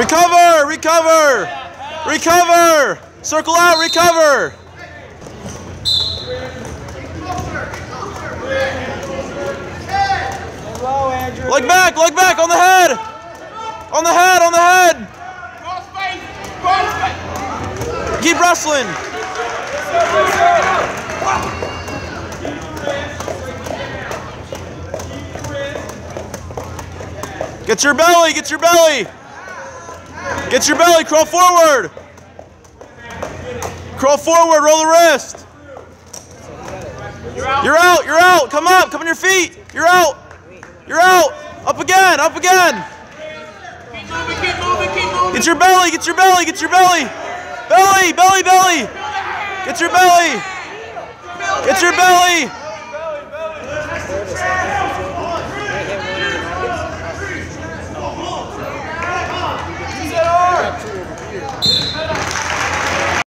Recover, recover, recover. Circle out, recover. Leg back, leg back, on the head. On the head, on the head. Keep wrestling. Get your belly, get your belly. Get your belly, crawl forward. Crawl forward, roll the wrist. You're out, you're out. Come up, come on your feet. You're out. You're out. Up again, up again. Get your belly, get your belly, get your belly. Belly, belly, belly. Get your belly. Get your belly.